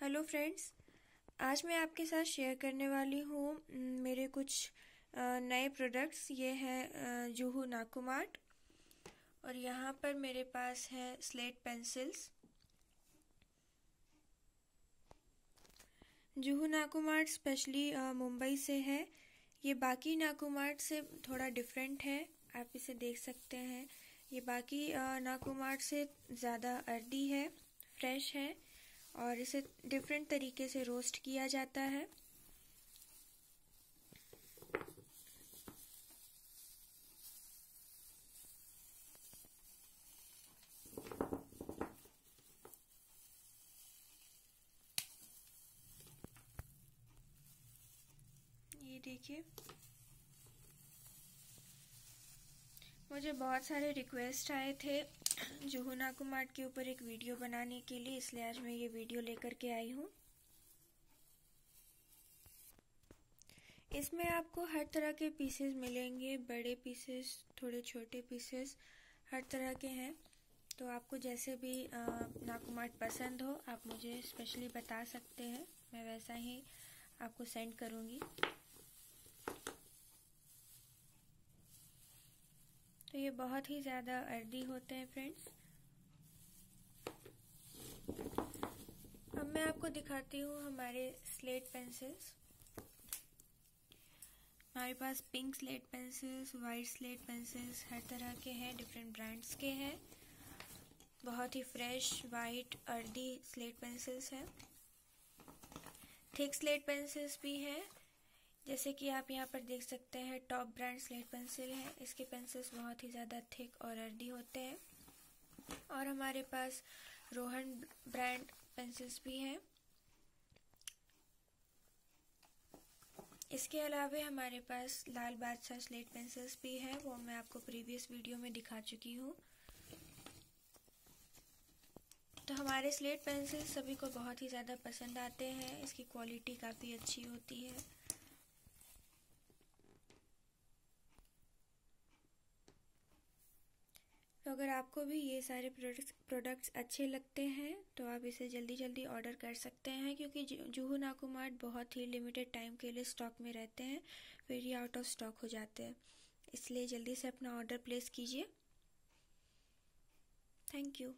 Hello friends, आज मैं आपके साथ शेयर करने वाली हूँ मेरे कुछ नए प्रोडक्ट्स ये है जूहू नाकुमार्ट और यहाँ पर मेरे पास है स्लेट पेंसिल्स जूहू नाकुमार्ट स्पेशली मुंबई से है। ये बाकी नाकुमार्ट से थोड़ा डिफरेंट है, आप इसे देख सकते हैं। ये बाकी नाकुमार्ट से ज़्यादा अर्दी है फ्रेश है। और इसे डिफरेंट तरीके से रोस्ट किया जाता है। ये देखिए। मुझे बहुत सारे रिक्वेस्ट आए थे। जुहुना कुमार के ऊपर एक वीडियो बनाने के लिए इसलिए आज मैं ये वीडियो लेकर के आई हूँ। इसमें आपको हर तरह के पीसेस मिलेंगे, बड़े पीसेस थोड़े छोटे पीसेस हर तरह के हैं। तो आपको जैसे भी नाकुमाट पसंद हो, आप मुझे स्पेशली बता सकते हैं। मैं वैसा ही आपको सेंड करूँगी। बहुत ही ज़्यादा अर्दी होते हैं फ्रेंड्स अब मैं आपको दिखाती हूँ हमारे स्लेट पेंसिल्स हमारे पास pink slate pencils white slate pencils हर तरह के हैं डिफरेंट ब्रांड्स के हैं. बहुत ही fresh white earthy slate pencils हैं. थिक स्लेट पेंसिल्स भी हैं जैसे कि आप यहाँ पर देख सकते हैं टॉप ब्रांड स्लेट पेंसिल है। इसके पेंसिल्स बहुत ही ज़्यादा थिक और अर्दी होते हैं। और हमारे पास रोहन ब्रांड पेंसिल्स भी हैं। इसके अलावा हमारे पास लाल बादशाह स्लेट पेंसिल्स भी हैं, वो मैं आपको प्रीवियस वीडियो में दिखा चुकी हूँ। तो हमारे स्लेट पेंसिल सभी को बहुत ही ज़्यादा पसंद आते हैं, इसकी क्वालिटी काफ़ी अच्छी होती है। तो अगर आपको भी ये सारे प्रोडक्ट्स प्रोडक्ट्स अच्छे लगते हैं तो आप इसे जल्दी जल्दी ऑर्डर कर सकते हैं, क्योंकि जूहू नाकुमार्ट बहुत ही लिमिटेड टाइम के लिए स्टॉक में रहते हैं, फिर ये आउट ऑफ़ स्टॉक हो जाते हैं। इसलिए जल्दी से अपना ऑर्डर प्लेस कीजिए। Thank you